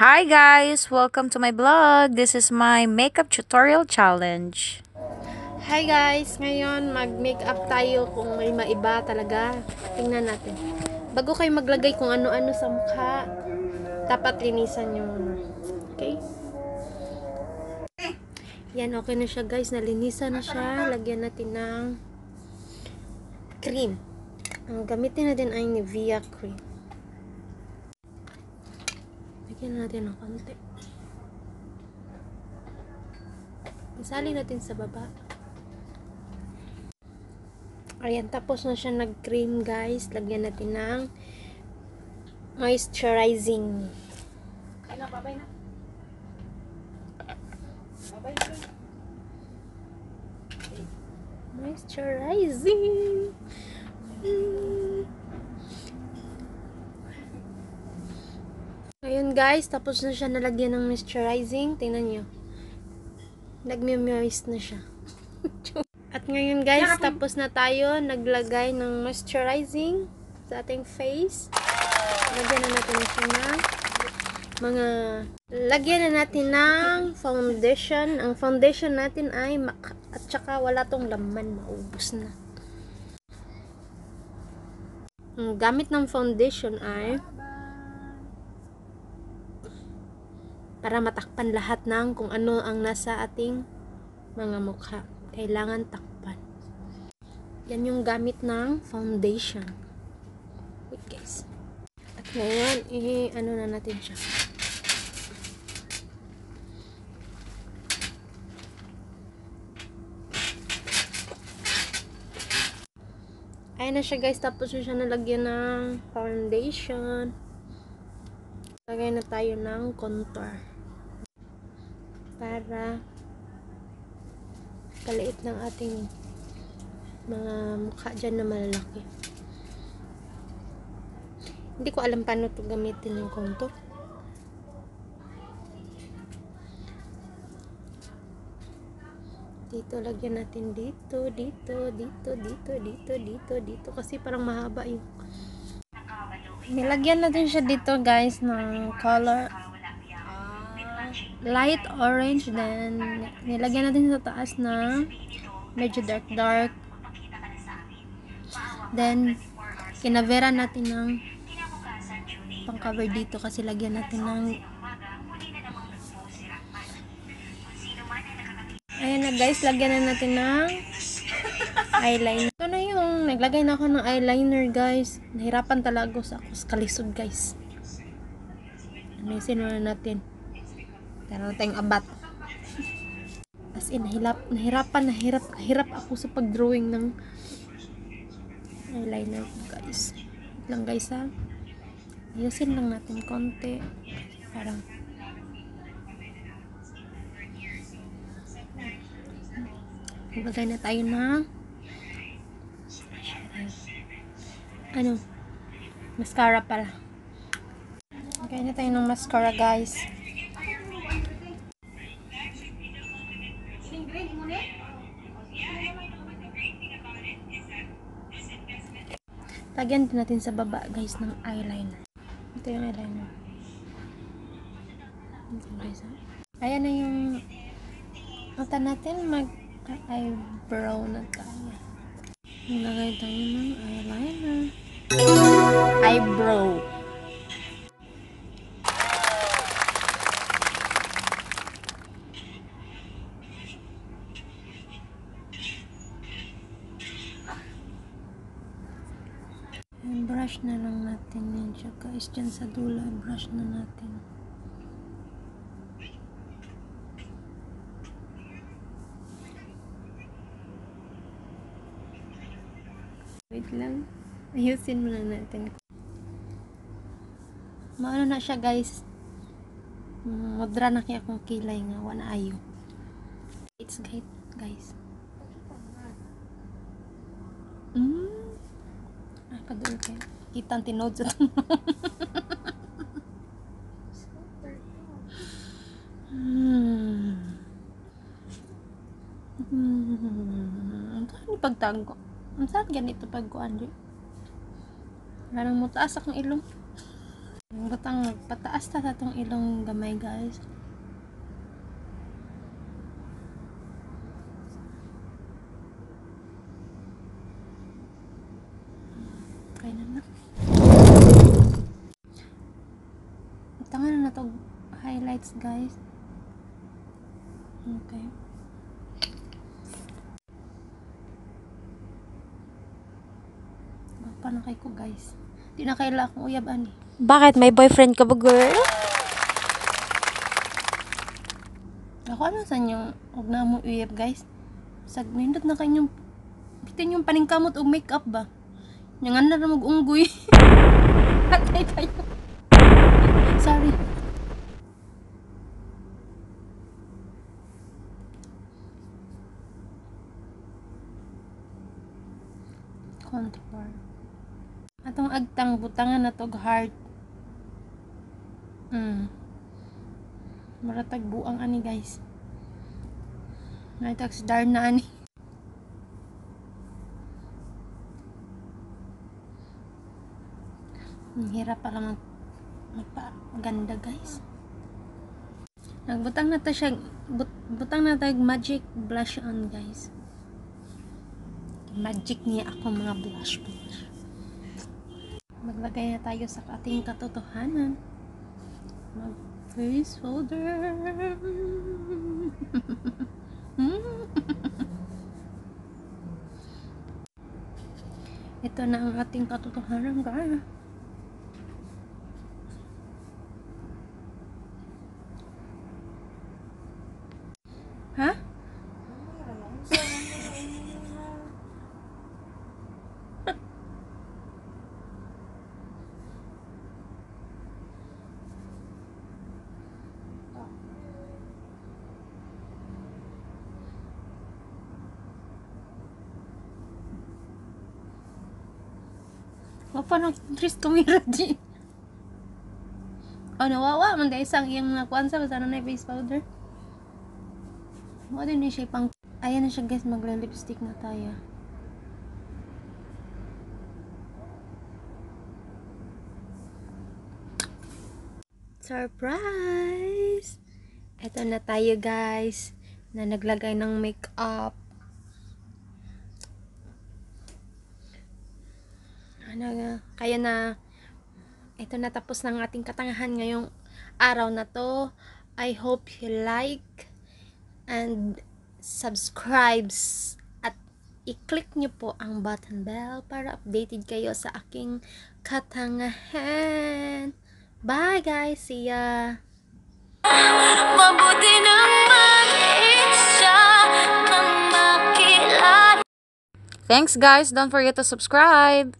Hi guys! Welcome to my vlog. This is my makeup tutorial challenge. Hi guys! Ngayon mag-makeup tayo kung may maiba talaga. Tingnan natin. Bago kayo maglagay kung ano-ano sa mukha, dapat linisan muna. Okay? Yan, okay na siya guys. Nalinisan na siya. Lagyan natin ng cream. Ang gamitin natin ay Nivea cream. Lagyan natin ng konti. Isali natin sa baba. Ayan, tapos na siya nag-cream guys. Lagyan natin ng moisturizing. Ano, babay na? Babay na. Moisturizing. Mm. Guys, tapos na siya nalagyan ng moisturizing. Tingnan nyo. Nagme-moist na siya. At ngayon guys, tapos na tayo naglagay ng moisturizing sa ating face. Lagyan na natin siya ng mga lagyan na natin ng foundation. Ang foundation natin ay mak at saka wala tong laman, maubos na. Ang gamit ng foundation ay para matakpan lahat ng kung ano ang nasa ating mga mukha. Kailangan takpan. Yan yung gamit ng foundation. Wait guys. At ngayon, eh, ano na natin siya. Ayan na siya guys. Tapos siya nalagyan ng foundation. Lagay na tayo ng contour. Para kaliit ng ating mga mukha dyan na malalaki. Hindi ko alam paano to gamitin yung contour. Dito, lagyan natin dito, dito, dito, dito, dito, dito, dito. Kasi parang mahaba yung... Nilagyan natin siya dito guys ng color light orange. Then, nilagyan natin sa taas na medyo dark dark. Then, kinavera natin ng pang cover dito kasi lagyan natin ng Ayan na guys, lagyan na natin ng eyeliner. Ito na yung naglagay na ako ng eyeliner guys. Nahirapan talaga ako sa kalisod guys. Anisin muna natin. Tara tayong abat. As in, nahilap, nahirapan, nahirap, nahirap ako sa pag-drawing ng eyeliner guys. Lang guys ha. Ayusin lang natin konti. Parang Maglagay na tayo ng ano mascara pala. Maglagay na tayo ng mascara guys. Lagyan din natin sa baba guys ng eyeliner. Ito yung eyeliner. Guys ha. Ayan na yung mata natin mag eyebrow na tayo. Maglagay tayo ng eyeliner. Eyebrow. Brush na lang natin yan siya guys. Dyan sa dula, brush na natin. Wait lang. Ayusin muna natin. Maano na siya guys. Mudra na kaya akong kilay nga. Wala ayo. It's guys. Guys. Mm. Ah, kayo. Kita ang tinod sa Hmm. Hmm. Ang saan pagtago? Ang saan ganito pagkuan di? Parang mutaas akong ilong. Butang pataas ta sa tong ilong gamay guys. Kaya na na. Tangan na to highlights guys. Okay. Pa na kay ko guys. Di na kaila akong uyab ani. Bakit? May boyfriend ka ba, girl? Ako ano sa inyo, huwag na mo uyab guys. Sag, nindot na kanyang, bitin yung paningkamot o makeup ba? Yang na mag-unggoy. Patay kayo. Sorry. Contour. Atong agtang butangan na tog heart. Mm. Maratag buang ani guys. Naitag si Darna ani. Ang hirap pala mag magpaganda guys. Nagbutang na ta siya, but, butang na tag magic blush on guys. Magic niya ako mga blush blush. Maglagay na tayo sa ating katotohanan. Mag face folder. Ito na ang ating katotohanan, guys. Ha? Wapa na Tris tumira di. Oh, nawawa man dahil isang iyang nakuan sa basta na face powder. Mo din siya pang Ayan na siya guys, magla-lipstick na tayo. Surprise! Ito na tayo guys, na naglagay ng makeup. Ano kaya na ito na tapos ng ating katangahan ngayong araw na to. I hope you like and subscribes at i-click nyo po ang button bell para updated kayo sa aking katangahan. Bye guys! See ya! Mabuti mag-isa nang makilala Thanks, guys. Don't forget to subscribe.